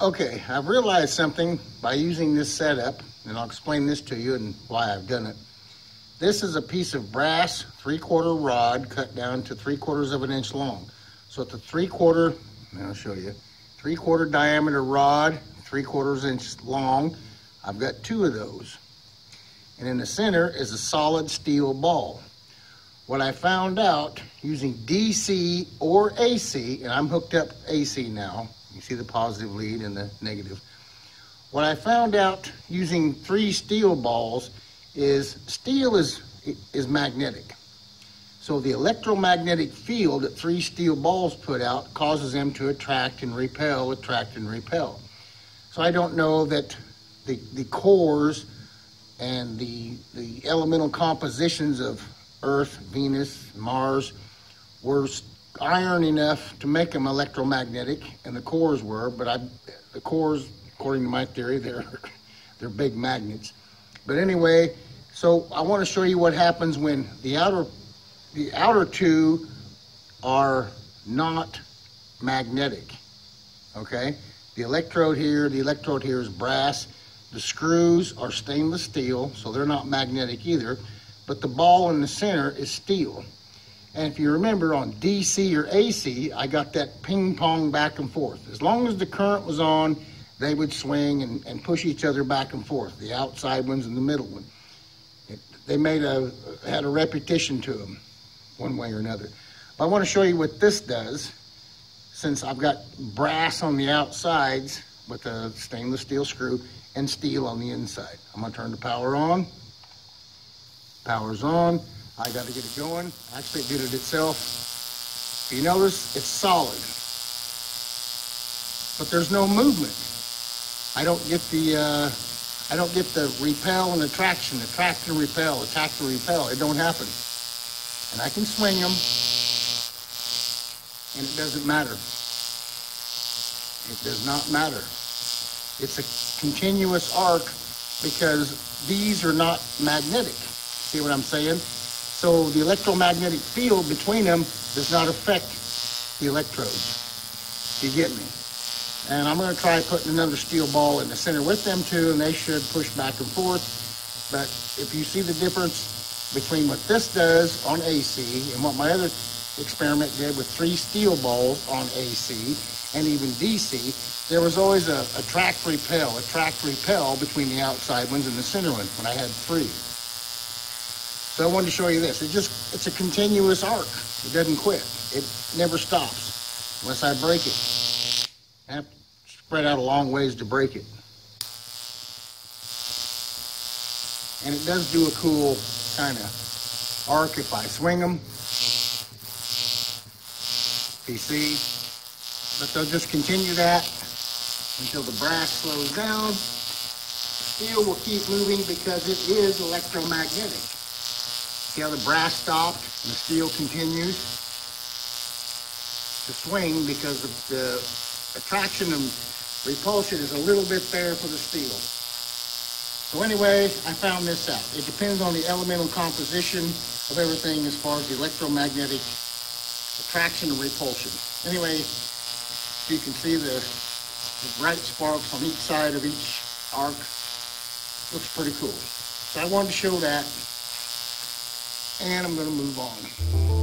Okay, I've realized something by using this setup, and I'll explain this to you and why I've done it. This is a piece of brass three-quarter rod cut down to three quarters of an inch long. So it's a three-quarter, I'll show you, three-quarter diameter rod, three quarters inch long. I've got two of those. And in the center is a solid steel ball. What I found out using DC or AC, and I'm hooked up AC now, you see the positive lead and the negative. What I found out using three steel balls is steel is, is magnetic. So the electromagnetic field that three steel balls put out causes them to attract and repel, attract and repel. So I don't know that the, the cores and the, the elemental compositions of Earth, Venus, Mars were iron enough to make them electromagnetic, and the cores were, but I, the cores, according to my theory, they're, they're big magnets. But anyway, so I want to show you what happens when the outer, the outer two are not magnetic, okay? The electrode here, the electrode here is brass. The screws are stainless steel, so they're not magnetic either, but the ball in the center is steel. And if you remember on DC or AC, I got that ping pong back and forth. As long as the current was on, they would swing and, and push each other back and forth, the outside ones and the middle one. It, they made a, had a repetition to them, one way or another. But I want to show you what this does, since I've got brass on the outsides with a stainless steel screw and steel on the inside. I'm gonna turn the power on. Power's on. I got to get it going. Actually, it did it itself. You notice it's solid, but there's no movement. I don't get the uh, I don't get the repel and attraction, attract and repel, attack and repel. It don't happen. And I can swing them, and it doesn't matter. It does not matter. It's a continuous arc because these are not magnetic. See what I'm saying? So the electromagnetic field between them does not affect the electrodes. You get me? And I'm going to try putting another steel ball in the center with them too, and they should push back and forth. But if you see the difference between what this does on AC and what my other experiment did with three steel balls on AC and even DC, there was always a, a track repel, a track repel between the outside ones and the center one when I had three. So I wanted to show you this. It just, it's a continuous arc. It doesn't quit. It never stops unless I break it. I have to spread out a long ways to break it. And it does do a cool kind of arc if I swing them. See? But they'll just continue that until the brass slows down. The steel will keep moving because it is electromagnetic. See how the brass stopped and the steel continues to swing because the, the attraction and repulsion is a little bit there for the steel. So anyway, I found this out. It depends on the elemental composition of everything as far as the electromagnetic attraction and repulsion. Anyway, you can see the, the bright sparks on each side of each arc. Looks pretty cool. So I wanted to show that and I'm going to move on.